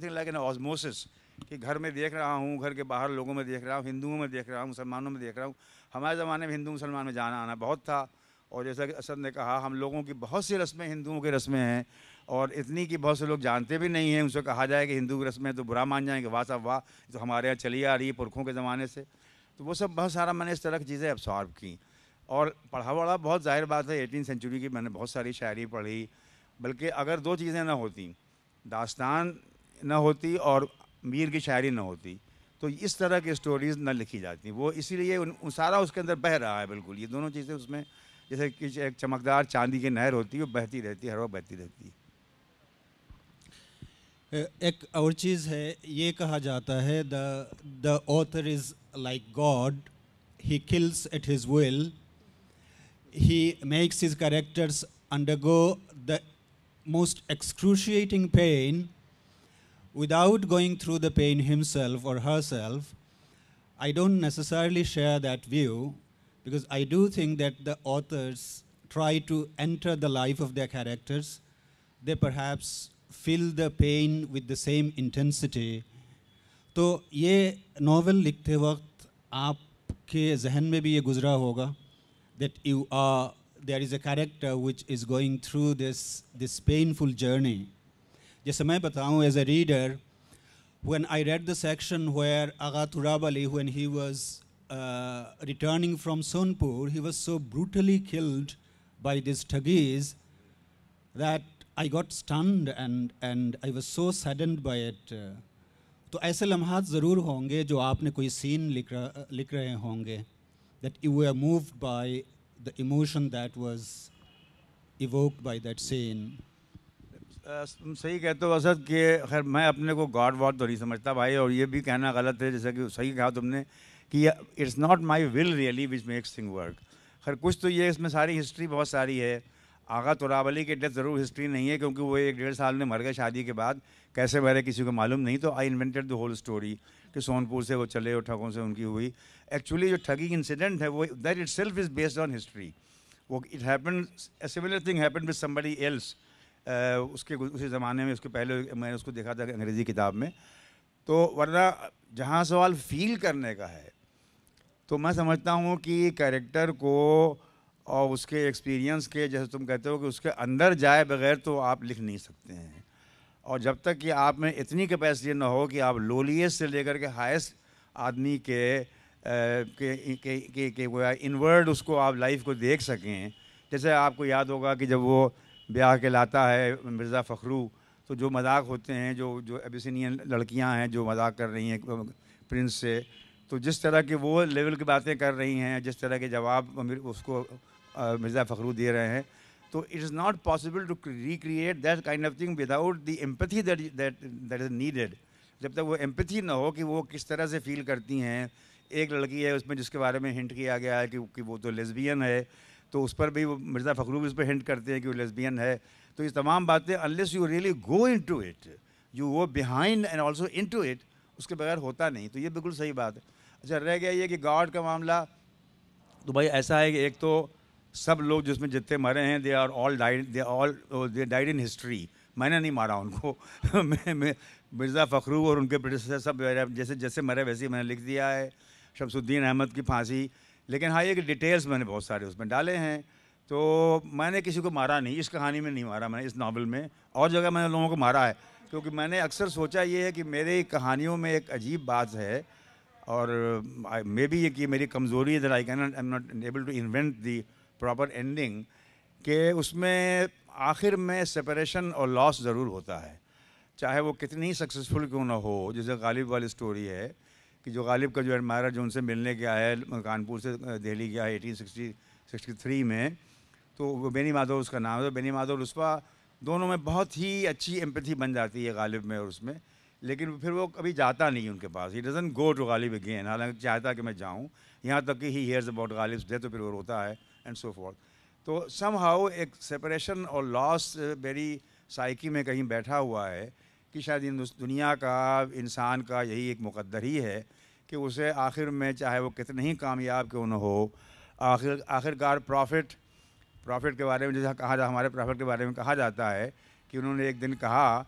Something like an osmosis कि घर में देख रहा हूँ, घर के बाहर लोगों में देख रहा हूँ, हिंदुओं में देख रहा हूँ, मुसलमानों में देख रहा हूँ। हमारे ज़माने में हिंदू मुसलमान में जाना आना बहुत था। और जैसा कि असद ने कहा, हम लोगों की बहुत सी रस्में हिंदुओं की रस्में हैं और इतनी कि बहुत से लोग जानते भी नहीं हैं। उनसे कहा जाए कि हिंदू की रस्में तो बुरा मान जाएँगे। वाह साहब, वाह तो हमारे यहाँ चली आ रही है पुरखों के ज़माने से। तो वो सब बहुत सारा मैंने इस तरह की चीज़ें एब्सॉर्ब की। और पढ़ा पढ़ा बहुत ज़ाहिर बात है एटीन सेंचुरी की मैंने बहुत सारी शायरी पढ़ी। बल्कि अगर दो चीज़ें ना होती, दास्तान न होती और मीर की शायरी न होती। तो इस तरह की स्टोरीज़ न लिखी जाती। वो इसीलिए उन, सारा उसके अंदर बह रहा है बिल्कुल। ये दोनों चीज़ें उसमें जैसे कि एक चमकदार चांदी की नहर होती है वो बहती रहती है हर वक्त बहती रहती है। एक और चीज़ है ये कहा जाता है the the author is like god he kills at his will he makes his characters undergo the most excruciating pain without going through the pain himself or herself, I don't necessarily share that view because I do think that the authors try to enter the life of their characters. They perhaps feel the pain with the same intensity. तो ये novel लिखते वक्त आपके जहन में भी ये गुजरा होगा that you are there is a character which is going through this this painful journey जैसे मैं बताऊँ as a reader when I read the section where Agha Turab Ali when he was returning from Sonpur he was so brutally killed by this thuggees that I got stunned and and I was so saddened by it तो ऐसे लम्हा ज़रूर होंगे जो आपने कोई scene लिख रहा, लिख रहे होंगे that you are move by the emotion that was evoke by that scene तुम सही कहते हो असद कि, खैर, मैं अपने को गॉड वॉड तो नहीं समझता भाई, और ये भी कहना गलत है, जैसा कि सही कहा तुमने कि it's not my will really which makes thing work खैर, कुछ तो ये इसमें सारी हिस्ट्री बहुत सारी है। आगा तुराब अली की डेथ ज़रूर हिस्ट्री नहीं है, क्योंकि वो एक डेढ़ साल में मर गए शादी के बाद। कैसे मरे, किसी को मालूम नहीं तो I invented the whole story कि सोनपुर से वो चले और ठगों से उनकी हुई। एक्चुअली जो ठगी इंसिडेंट है, वो that itself is based on history वो it happen similar thing happen with somebody else उसके उसी ज़माने में उसके पहले मैंने उसको देखा था अंग्रेज़ी किताब में। तो वरना जहाँ सवाल फील करने का है तो मैं समझता हूँ कि कैरेक्टर को और उसके एक्सपीरियंस के जैसे तुम कहते हो कि उसके अंदर जाए बगैर तो आप लिख नहीं सकते हैं। और जब तक कि आप में इतनी कैपेसिटी ना हो कि आप लोलियस से लेकर के हाईएस्ट आदमी के के के, के, इनवर्ड उसको आप लाइफ को देख सकें। जैसे आपको याद होगा कि जब वो ब्याह के लाता है मिर्ज़ा फ़खरू। तो जो मज़ाक होते हैं जो जो एबिसिनियन लड़कियाँ हैं जो मज़ाक कर रही हैं प्रिंस से तो जिस तरह के वो लेवल की बातें कर रही हैं जिस तरह के जवाब उसको मिर्ज़ा फ़खरू दे रहे हैं तो it is not possible to recreate that kind of thing without the empathy that that is needed जब तक वो एम्पथी ना हो कि वो किस तरह से फील करती हैं एक लड़की है उसमें जिसके बारे में हिंट किया गया है कि, कि वो तो लेसबियन है तो उस पर भी वो मिर्ज़ा फ़खरू भी उस पर हिंट करते हैं कि वो लेसबियन है। तो ये तमाम बातें unless you really go into it you वो behind and also into it उसके बगैर होता नहीं। तो ये बिल्कुल सही बात है। अच्छा रह गया ये कि गॉड का मामला तो भाई ऐसा है कि एक तो सब लोग जिसमें जितने मरे हैं they are all died they all they died in history मैंने नहीं मारा उनको। मैं मिर्ज़ा फ़खरू और उनके प्रोड्यूसर सब, जैसे जैसे मरे वैसे ही मैंने लिख दिया है। शमसुद्दीन अहमद की फांसी। लेकिन हाँ ये कि डिटेल्स मैंने बहुत सारे उसमें डाले हैं। तो मैंने किसी को मारा नहीं, इस कहानी में नहीं मारा मैंने, इस नावल में। और जगह मैंने लोगों को मारा है, क्योंकि मैंने अक्सर सोचा ये है कि मेरे कहानियों में एक अजीब बात है। और मे बी ये कि मेरी कमज़ोरी है I can I am not able to invent the proper ending कि उसमें आखिर में सेपरेशन और लॉस ज़रूर होता है। चाहे वो कितनी सक्सेसफुल क्यों ना हो, जैसे गालिब वाली स्टोरी है कि जो गालिब का जो एडमायर जो उनसे मिलने गया है, कानपुर से दिल्ली गया है एटीन सिक्सटी सिक्सटी थ्री में तो वो बेनी माधव उसका नाम है। बेनी माधव रुस्वा दोनों में बहुत ही अच्छी एम्पथी बन जाती है गालिब में और उसमें, लेकिन फिर वो कभी जाता नहीं उनके पास। He doesn't go to Ghalib again हालाँकि चाहता कि मैं जाऊँ। यहाँ तक कि ही हेयर्स अबाउट गालिब दे तो फिर वो रोता है एंड सो फोर्थ तो सम हाउ एक सेपरेशन और लॉस मेरी साइकी में कहीं बैठा हुआ है। कि शायद दुनिया का इंसान का यही एक मुकद्दर ही है कि उसे आखिर में चाहे वो कितने ही कामयाब क्यों न हो, आखिर, आखिरकार प्रॉफिट प्रॉफिट के बारे में जैसा कहा जा, हमारे प्रॉफिट के बारे में कहा जाता है कि उन्होंने एक दिन कहा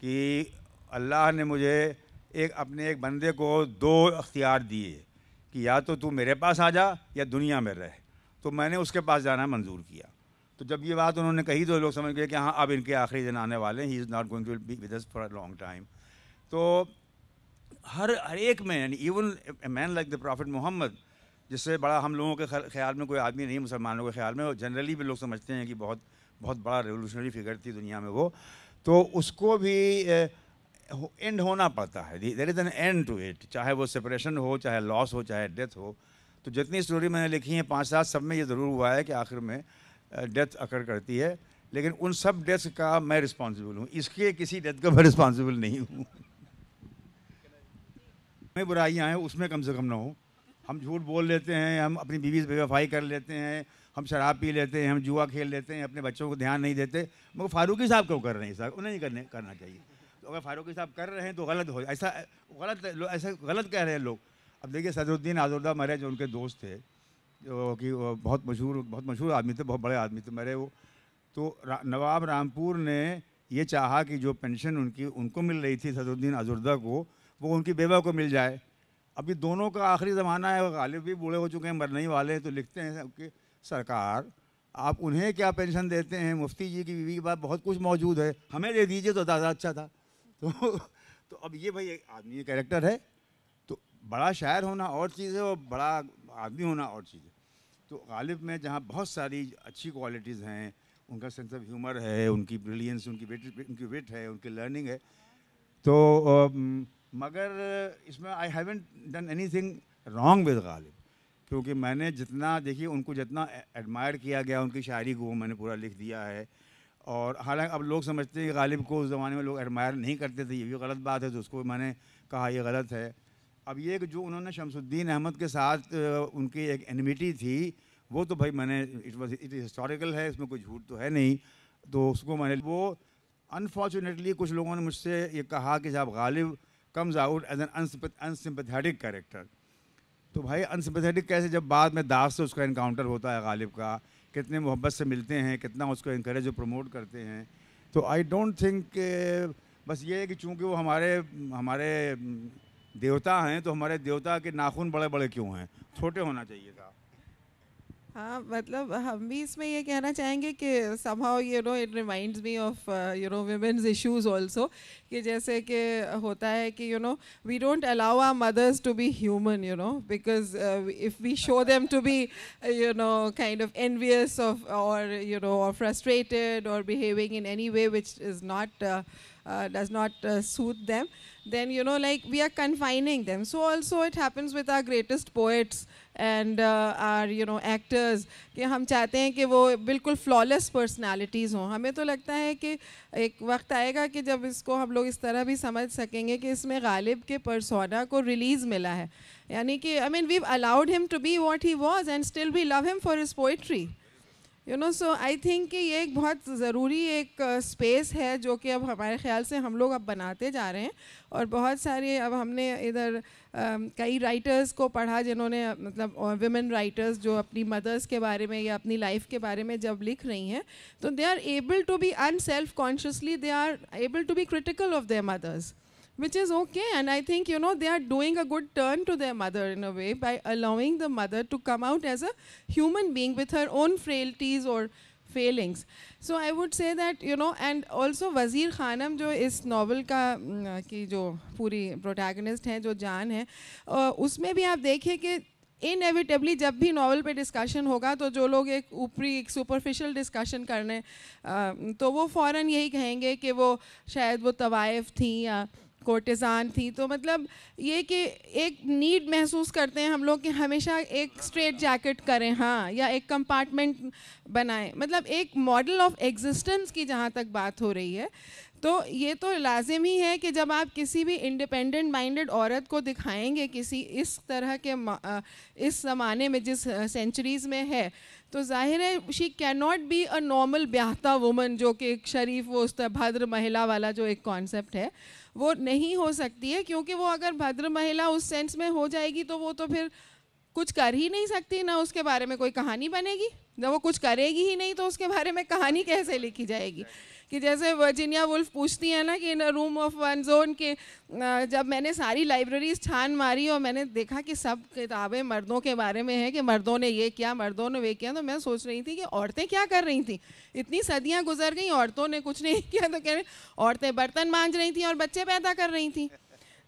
कि अल्लाह ने मुझे एक, अपने एक बंदे को दो अख्तियार दिए कि या तो तू मेरे पास आ जा या दुनिया में रह। तो मैंने उसके पास जाना मंजूर किया। तो जब ये बात उन्होंने कही तो लोग समझ गए कि हाँ अब इनके आखिरी दिन आने वाले हैं। He is not going to be with for a long time तो हर हर एक में, यानी even man like the prophet Muhammad जिससे बड़ा हम लोगों के ख्याल में कोई आदमी नहीं, मुसलमानों के ख्याल में, और जनरली भी लोग समझते हैं कि बहुत बहुत बड़ा रेवोल्यूशनरी फिगर थी दुनिया में वो तो उसको भी एंड होना पड़ता है। There is an end to it चाहे वो सेपरेशन हो, चाहे लॉस हो, चाहे डेथ हो। तो जितनी स्टोरी मैंने लिखी है, पाँच सात सब में ये ज़रूर हुआ है कि आखिर में डेथ अकर करती है, लेकिन उन सब डेथ्स का मैं रिस्पॉन्सिबल हूँ। इसके किसी डेथ का मैं रिस्पॉन्सिबल नहीं हूँ। में बुराइयाँ हैं, उसमें कम से कम ना हो। हम झूठ बोल लेते हैं, हम अपनी बीवी से बेवफाई कर लेते हैं, हम शराब पी लेते हैं, हम जुआ खेल लेते हैं, अपने बच्चों को ध्यान नहीं देते। मगर फारूकी साहब क्यों कर रहे हैं साहब उन्हें नहीं करने, करना चाहिए। तो अगर फारूकी साहब कर रहे हैं तो गलत हो, ऐसा, गलत ऐसा गलत कह रहे हैं लोग। अब देखिए सदरुद्दीन आजुर्दा मरे जो उनके दोस्त थे कि बहुत मशहूर बहुत मशहूर आदमी थे बहुत बड़े आदमी थे मरे वो। तो रा, नवाब रामपुर ने ये चाहा कि जो पेंशन उनकी उनको मिल रही थी सदरुद्दीन आजुर्दा को वो उनकी बेवा को मिल जाए। अभी दोनों का आखिरी ज़माना है गालिब भी बूढ़े हो चुके हैं मरने वाले हैं तो लिखते हैं कि सरकार आप उन्हें क्या पेंशन देते हैं? मुफ्ती जी की बीवी के बाद बहुत कुछ मौजूद है। हमें दे दीजिए तो ज़्यादा अच्छा था। तो तो अब ये भाई आदमी ये कैरेक्टर है। तो बड़ा शायर होना और चीज़ है और बड़ा आदमी होना और चीज़ है। तो गालिब में जहाँ बहुत सारी अच्छी क्वालिटीज़ हैं, उनका सेंस ऑफ़ ह्यूमर है, उनकी ब्रिलियंस उनकी वेट उनकी वेट है, उनकी लर्निंग है। तो मगर इसमें I haven't done anything wrong with Ghalib, क्योंकि मैंने जितना, देखिए, उनको जितना एडमायर किया गया, उनकी शायरी को मैंने पूरा लिख दिया है। और हालाँकि अब लोग समझते हैं कि गालिब को उस ज़माने में लोग एडमायर नहीं करते थे, ये भी गलत बात है तो उसको मैंने कहा ये गलत है। अब ये जो उन्होंने शमसुद्दीन अहमद के साथ उनकी एक एनिमिटी थी, वो तो भाई मैंने इट वॉज़ इट हिस्टोरिकल है, इसमें कोई झूठ तो है नहीं। तो उसको मैंने, वो अनफॉर्चुनेटली कुछ लोगों ने मुझसे ये कहा कि जब Ghalib comes out as an unsympathetic character तो भाई अनसिम्पथेटिक कैसे, जब बाद में दास से उसका इनकाउंटर होता है गालिब का, कितने मोहब्बत से मिलते हैं, कितना उसको इंकरेज और प्रमोट करते हैं। तो आई डोंट थिंक बस ये है कि चूँकि वो हमारे हमारे देवता हैं तो हमारे देवता के नाखून बड़े बड़े क्यों हैं? छोटे होना चाहिए था। हाँ मतलब हम भी इसमें ये कहना चाहेंगे कि somehow you know it reminds me of you know women's issues also कि जैसे कि होता है कि you know we don't allow our mothers to be human you know because if we show them to be you know kind of envious of और you know और frustrated और behaving in any way which is not does not suit them then you know like we are confining them. So also it happens with our greatest poets and uh, our you know कि हम चाहते हैं कि वो बिल्कुल flawless personalities हों। हमें तो लगता है कि एक वक्त आएगा कि जब इसको हम लोग इस तरह भी समझ सकेंगे कि इसमें गालिब के परसोना को रिलीज़ मिला है। यानी कि I mean we allowed him to be what he was and still we love him for his poetry you know so I think कि ये एक बहुत ज़रूरी एक स्पेस uh, है जो कि अब हमारे ख्याल से हम लोग अब बनाते जा रहे हैं। और बहुत सारे अब हमने इधर uh, कई राइटर्स को पढ़ा जिन्होंने मतलब वुमेन राइटर्स जो अपनी मदर्स के बारे में या अपनी लाइफ के बारे में जब लिख रही हैं तो they are able to be unselfconsciously they are able to be critical of their mothers which is okay and i think you know they are doing a good turn to their mother in a way by allowing the mother to come out as a human being with her own frailties or failings so i would say that you know and also wazir khanam जो इस novel का की जो पूरी protagonist हैं जो जान है उसमें भी आप देखिए कि इनएविटेबली जब भी नावल पे डिस्कशन होगा तो जो लोग एक ऊपरी एक सुपरफिशियल डिस्कशन करने तो वो फ़ौर यही कहेंगे कि वो शायद वो तवाइफ थी या कोर्टिज़ान थी तो मतलब ये कि एक नीड महसूस करते हैं हम लोग कि हमेशा एक स्ट्रेट जैकेट करें हाँ या एक कंपार्टमेंट बनाएँ। मतलब एक मॉडल ऑफ़ एग्जिस्टेंस की जहाँ तक बात हो रही है। तो ये तो लाजिम ही है कि जब आप किसी भी इंडिपेंडेंट माइंडेड औरत को दिखाएँगे किसी इस तरह के इस ज़माने में जिस सेंचुरीज़ में है तो ज़ाहिर है she can not be a normal ब्याहता woman जो कि एक शरीफ, वो उस भद्र महिला वाला जो एक कॉन्सेप्ट है, वो नहीं हो सकती है, क्योंकि वो अगर भद्र महिला उस सेंस में हो जाएगी तो वो तो फिर कुछ कर ही नहीं सकती, ना उसके बारे में कोई कहानी बनेगी। जब वो कुछ करेगी ही नहीं तो उसके बारे में कहानी कैसे लिखी जाएगी? कि जैसे वर्जिनिया वुल्फ पूछती है ना कि in room of one own के जब मैंने सारी लाइब्रेरीज छान मारी और मैंने देखा कि सब किताबें मर्दों के बारे में हैं कि मर्दों ने ये किया, मर्दों ने वे किया तो मैं सोच रही थी कि औरतें क्या कर रही थी? इतनी सदियाँ गुजर गई, औरतों ने कुछ नहीं किया तो कह रहे, औरतें बर्तन मांझ रही थी और बच्चे पैदा कर रही थी।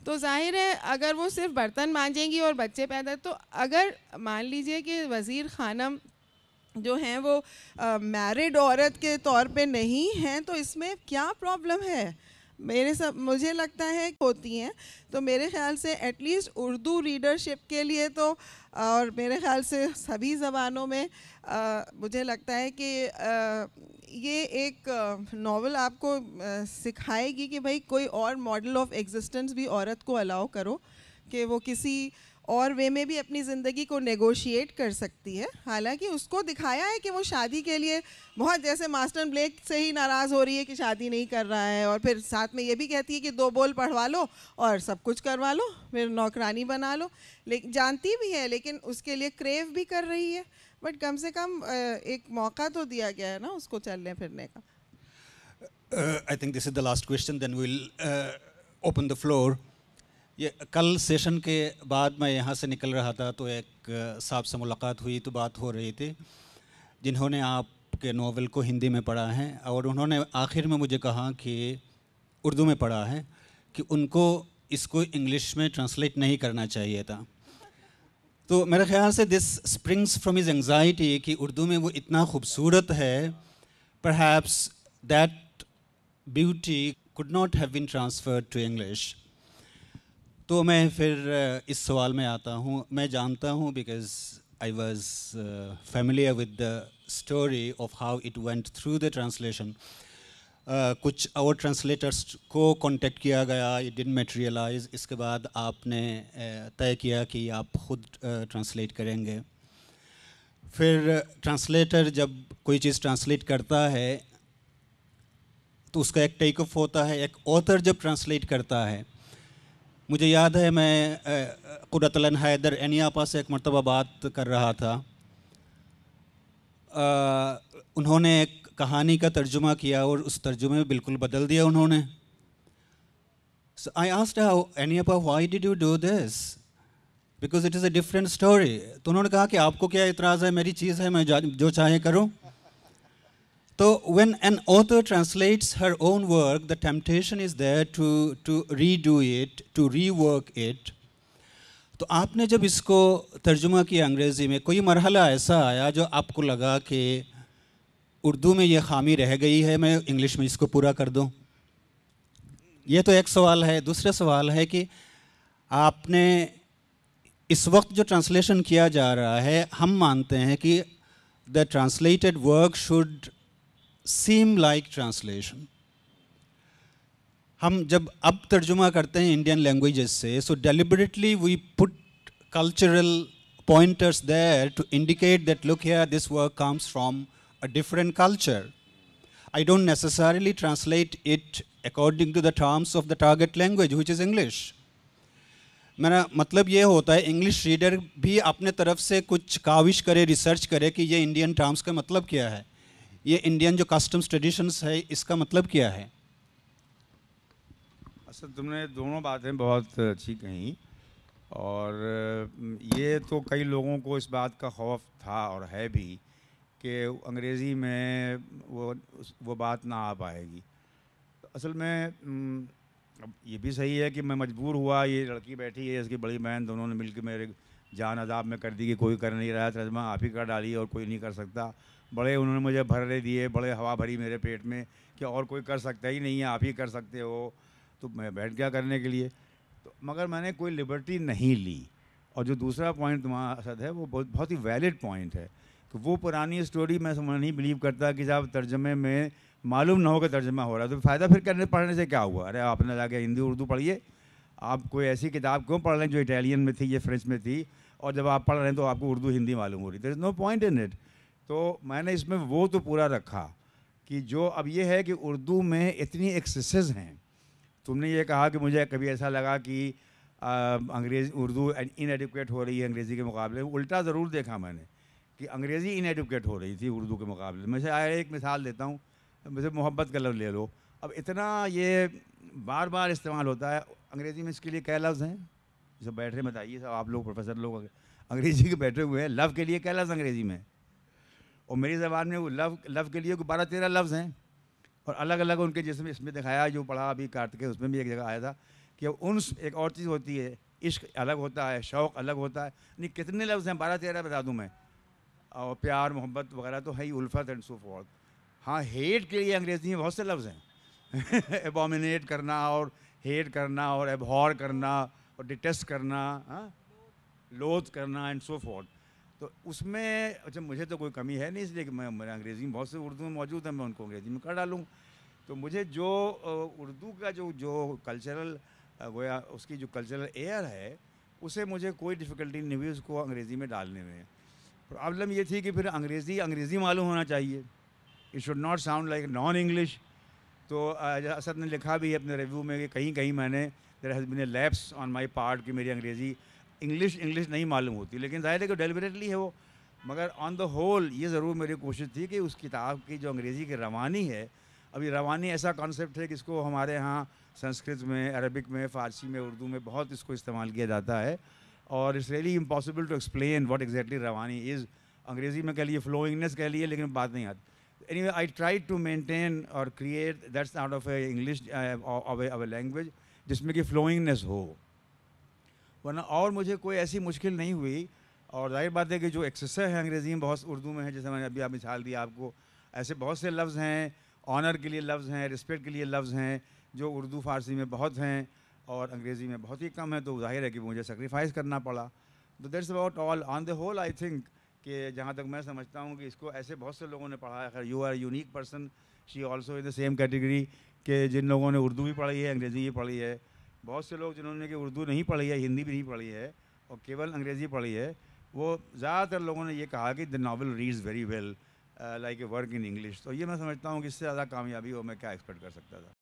तो ज़ाहिर है अगर वो सिर्फ़ बर्तन मांझेंगी और बच्चे पैदा तो अगर मान लीजिए कि वज़ीर खानम जो हैं वो मैरिड औरत के तौर पे नहीं हैं तो इसमें क्या प्रॉब्लम है? मेरे सब मुझे लगता है होती हैं। तो मेरे ख्याल से एटलीस्ट उर्दू रीडरशिप के लिए तो और मेरे ख्याल से सभी ज़बानों में आ, मुझे लगता है कि ये एक नावल आपको सिखाएगी कि भाई कोई और मॉडल ऑफ़ एग्जिस्टेंस भी औरत को अलाउ करो कि वो किसी और वे में भी अपनी ज़िंदगी को नेगोशिएट कर सकती है। हालाँकि उसको दिखाया है कि वो शादी के लिए बहुत, जैसे मास्टर ब्लेक से ही नाराज़ हो रही है कि शादी नहीं कर रहा है और फिर साथ में ये भी कहती है कि दो बोल पढ़वा लो और सब कुछ करवा लो, फिर नौकरानी बना लो। लेकिन जानती भी है, लेकिन उसके लिए क्रेव भी कर रही है। बट कम से कम एक मौका तो दिया गया है ना उसको चलने फिरने का। I think this is the last question then will open the floor ये कल सेशन के बाद मैं यहाँ से निकल रहा था तो एक साहब से मुलाकात हुई तो बात हो रही थी, जिन्होंने आपके नावल को हिंदी में पढ़ा है, और उन्होंने आखिर में मुझे कहा कि, उर्दू में पढ़ा है, कि उनको इसको इंग्लिश में ट्रांसलेट नहीं करना चाहिए था। तो मेरे ख्याल से this springs from is anxiety कि उर्दू में वो इतना खूबसूरत है perhaps that beauty could not have been transferred to English तो मैं फिर इस सवाल में आता हूँ। मैं जानता हूँ because I was familiar with the story of how it went through the translation कुछ और ट्रांसलेटर्स को कांटेक्ट किया गया इट डिन मटेरियलाइज इसके बाद आपने तय किया कि आप खुद ट्रांसलेट करेंगे। फिर ट्रांसलेटर जब कोई चीज़ ट्रांसलेट करता है तो उसका एक टेक ऑफ़ होता है एक ऑथर जब ट्रांसलेट करता है। मुझे याद है मैं कुरतलन हैदर एनियापा से एक मरतबा बात कर रहा था। आ, उन्होंने एक कहानी का तर्जुमा किया और उस तर्जुमे में बिल्कुल बदल दिया उन्होंने। I asked how एनियापा why did you do this because it is a different story तो उन्होंने कहा कि आपको क्या इतराज़ है? मेरी चीज़ है मैं जो चाहे करूँ। So when an author translates her own work, the temptation is there to, to redo it, to rework it. तो आपने जब इसको तर्जुमा किया अंग्रेज़ी में कोई मरहला ऐसा आया जो आपको लगा कि उर्दू में ये खामी रह गई है, मैं इंग्लिश में इसको पूरा कर दूँ। ये तो एक सवाल है। दूसरा सवाल है कि आपने इस वक्त जो ट्रांसलेशन किया जा रहा है, हम मानते हैं कि the translated work should seem like translation हम जब अब तर्जुमा करते हैं इंडियन लैंग्वेजेस से so deliberately we put cultural pointers there to indicate that, look here, this work comes from a different culture. I don't necessarily translate it according to the terms of the target language, which is english. मेरा मतलब ये होता है English reader भी अपने तरफ़ से कुछ काविश करे रिसर्च करे कि ये इंडियन टर्म्स का मतलब क्या है। ये इंडियन जो कस्टम्स ट्रेडिशंस है, इसका मतलब क्या है? असल तुमने दोनों बातें बहुत अच्छी कही, और ये तो कई लोगों को इस बात का खौफ था और है भी कि अंग्रेज़ी में वो वो बात ना आ पाएगी। असल में अब ये भी सही है कि मैं मजबूर हुआ, ये लड़की बैठी है, इसकी बड़ी बहन, दोनों ने मिलकर मेरे जान अदाब में कर दी कि कोई कर नहीं रहा तर्जमा आप ही कर डाली और कोई नहीं कर सकता। बड़े उन्होंने मुझे भरने दिए, बड़े हवा भरी मेरे पेट में कि और कोई कर सकता ही नहीं है, आप ही कर सकते हो तो मैं बैठ गया करने के लिए। तो मगर मैंने कोई लिबर्टी नहीं ली। और जो दूसरा पॉइंट तुम्हारा असद है, वो बहुत बहुत ही वैलिड पॉइंट है। कि वो पुरानी स्टोरी मैं समझ, नहीं बिलीव करता कि जब तर्जमे में मालूम ना हो कि तर्जमा हो रहा है। तो फ़ायदा फिर करने, पढ़ने से क्या हुआ? अरे आपने जाके हिंदी उर्दू पढ़िए। आप कोई ऐसी किताब क्यों पढ़ रहे हैं जो इटालियन में थी या फ्रेंच में थी? और जब आप पढ़ रहे हैं तो आपको उर्दू हिंदी मालूम हो रही। There is no point in it तो मैंने इसमें वो तो पूरा रखा कि जो अब ये है कि उर्दू में इतनी एक्सेसेस हैं। तुमने ये कहा कि मुझे कभी ऐसा लगा कि अंग्रेज़ी, उर्दू इनएडुकेट हो रही है अंग्रेज़ी के मुकाबले। उल्टा ज़रूर देखा मैंने। कि अंग्रेज़ी इनएडुकेट हो रही थी उर्दू के मुकाबले। में मैं एक मिसाल देता हूँ मुझे मोहब्बत का लफ्ज़ ले लो। अब इतना ये बार बार इस्तेमाल होता है, अंग्रेज़ी में इसके लिए क्या लफ्ज़ हैं? जैसे बैठ रहे बताइए सब आप लोग प्रोफेसर लोग अंग्रेज़ी के बैठे हुए हैं, लव के लिए क्या लफ्ज़ अंग्रेज़ी में? और मेरी ज़बान में वो लव लव के लिए बारह तेरह लफ्ज़ हैं। और अलग अलग उनके जिसमें, इसमें दिखाया, जो पढ़ा अभी काट के उसमें भी एक जगह आया था कि उन एक और चीज़ होती है, इश्क अलग होता है, शौक़ अलग होता है। नहीं, कितने लफ्ज़ हैं बारह तेरह बता दूँ मैं? और प्यार, मोहब्बत वगैरह तो है ही उल्फत एंड सो फॉर्थ हाँ हेट के लिए अंग्रेज़ी में बहुत से लफ्ज़ हैं। एबोमिनेट करना और हेट करना और एबहॉर करना और डिटेस्ट करना हाँ? लोथ करना एंड सो फॉर्थ तो उसमें अच्छा मुझे तो कोई कमी है नहीं, इसलिए कि मैं, मेरे अंग्रेज़ी में बहुत से उर्दू में मौजूद है, मैं उनको अंग्रेज़ी में कर डालूँ। तो मुझे जो उर्दू का जो जो कल्चरल गोया, उसकी जो कल्चरल एयर है, उसे मुझे कोई डिफ़िकल्टी नहीं हुई, उसको अंग्रेज़ी में डालने में। प्रॉब्लम ये थी कि फिर अंग्रेज़ी अंग्रेज़ी मालूम होना चाहिए। It should not sound like non English तो असद ने लिखा भी अपने रिव्यू में कि कहीं कहीं मैंने there has been a lapse on my part कि मेरी अंग्रेज़ी इंग्लिश इंग्लिश नहीं मालूम होती। लेकिन ज़ाहिर है कि डेलिबरेटली है वो। मगर ऑन द होल ये ज़रूर मेरी कोशिश थी कि उस किताब की जो अंग्रेज़ी की रवानी है अभी रवानी ऐसा कॉन्सेप्ट है कि इसको हमारे यहाँ संस्कृत में अरबिक में फ़ारसी में उर्दू में बहुत इसको इस्तेमाल किया जाता है। और it's really impossible to explain what exactly Rawani is अंग्रेज़ी में कह लिए फ्लोइंगनेस कह लिए, लेकिन बात नहीं आती। Anyway I try to maintain और create that's out of English language जिसमें कि फ्लोइंगनेस हो। वरना और मुझे कोई ऐसी मुश्किल नहीं हुई। और ज़ाहिर बात है कि जो एक्सेसर है अंग्रेज़ी में, बहुत उर्दू में है, जैसे मैंने अभी आप मिसाल दी आपको, ऐसे बहुत से लफ्ज़ हैं। ऑनर के लिए लफ्ज़ हैं रिस्पेक्ट के लिए लफ्ज़ हैं, जो उर्दू फ़ारसी में बहुत हैं। और अंग्रेज़ी में बहुत ही कम है तो ज़ाहिर है कि मुझे सेक्रीफाइस करना पड़ा। तो that's about all on the whole I think कि जहाँ तक मैं समझता हूँ कि इसको ऐसे बहुत से लोगों ने पढ़ा है। खैर you are unique person she also in the same category के जिन लोगों ने उर्दू भी पढ़ी है, अंग्रेज़ी भी पढ़ी है। बहुत से लोग जिन्होंने कि उर्दू नहीं पढ़ी है, हिंदी भी नहीं पढ़ी है और केवल अंग्रेज़ी पढ़ी है, वो ज़्यादातर लोगों ने ये कहा कि the novel reads very well like a work in English तो ये मैं समझता हूँ कि इससे ज़्यादा कामयाबी हो, मैं क्या एक्सपेक्ट कर सकता था।